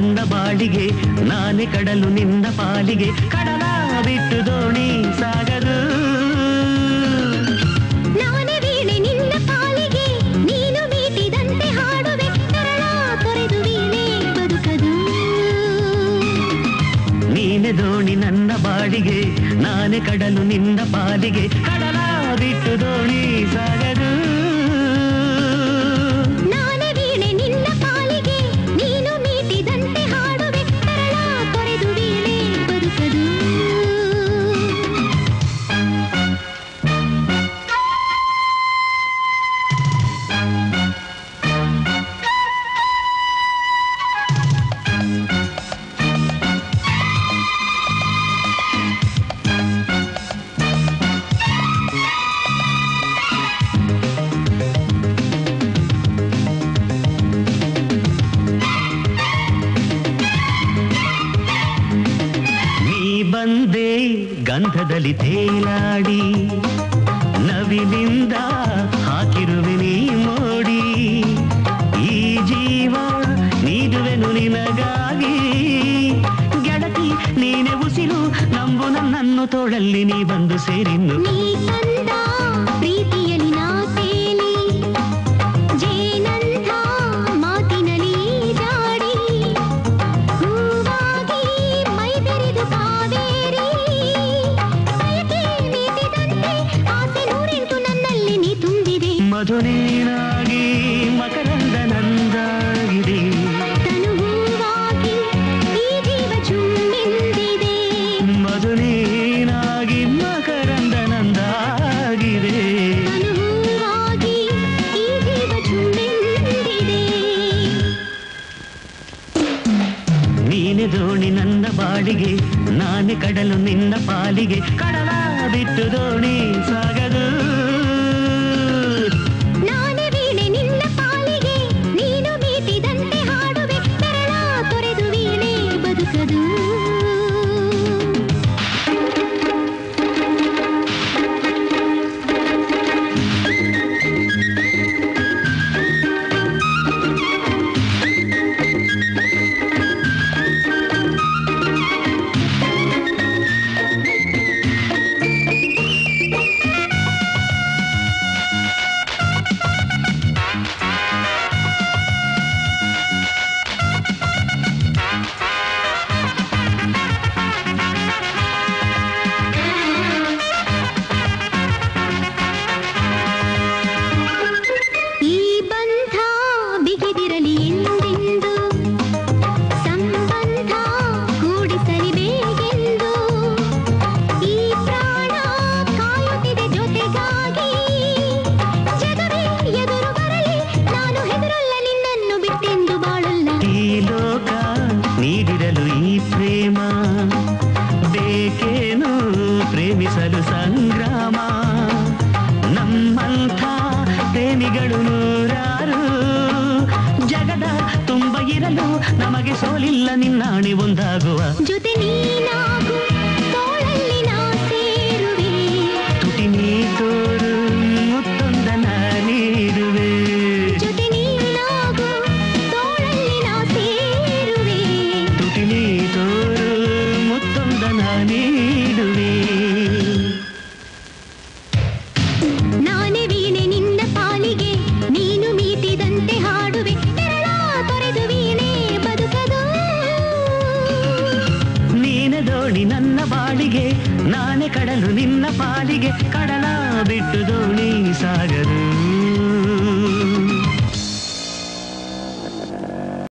ನನ್ನ ಬಾಳಿಗೆ ನಾನೇ ಕಡಲು ನಿನ್ನ ಪಾಲಿಗೆ ಕಡಲ ಬಿಟ್ಟು ದೋಣಿ ಸಾಗರು. ನೀನೆ ದೋಣಿ ನನ್ನ ಬಾಳಿಗೆ ನಾನೇ ಕಡಲು ನಿನ್ನ ಪಾಲಿಗೆ ಕಡಲ ಬಿಟ್ಟು ದೋಣಿ ಸಾಗರು. ಗಂಧದಲ್ಲಿ ತೇಲಾಡಿ ನವಿನಿಂದ ಹಾಕಿರುವೆ ನೀ ಮೋಡಿ. ಈ ಜೀವ ನೀಡುವೆನು ನಿನಗಾಗಿ. ಗೆಳತಿ, ನೀನೆ ಉಸಿರು ನಂಬು ನನ್ನನ್ನು ತೋಳಲ್ಲಿ ನೀ ಬಂದು ಸೇರಿನ್ನು. ಮಧು ನೀನಾಗಿ ಮಕರಂದ ನಂದಾಗಿದೆ. ಮಧು ನೀನಾಗಿ ಮಕರಂದ ನಂದಾಗಿದೆ. ನೀನೆ ದೋಣಿ ನನ್ನ ಬಾಳಿಗೆ ನಾನೇ ಕಡಲು ನಿನ್ನ ಪಾಲಿಗೆ ಕಡಲ ಬಿಟ್ಟು ದೋಣಿ ಸಾಗದು. ನಿನ್ನಾಣಿ ಒಂದಾಗುವ. ಜೊತೆ ನೀನಾಗು ತೋಳಲ್ಲಿ ನಾ ಸೇರುವೆ. ತುಟಿ ನೀ ತೋರು ಮುತ್ತೊಂದನ ನೀಡುವೆ ಜೊತೆ ನೀನಾಗು ತೋಳಲ್ಲಿ ನಾ ಸೇರುವೆ. ತುಟಿ ನೀ ತೋರು ಮುತ್ತೊಂದನ ನೀಡುವೆ ನಾನೇ ವೀಣೆ ನಿನ್ನ ಪಾಲಿಗೆ ನೀನು ಮೀಟಿದಂತೆ ಹಾಡುವೆ. ದೋಣಿ ನನ್ನ ಬಾಳಿಗೆ ನಾನೇ ಕಡಲು ನಿನ್ನ ಪಾಲಿಗೆ ಕಡಲ ಬಿಟ್ಟು ದೋಣಿ ಸಾಗದು.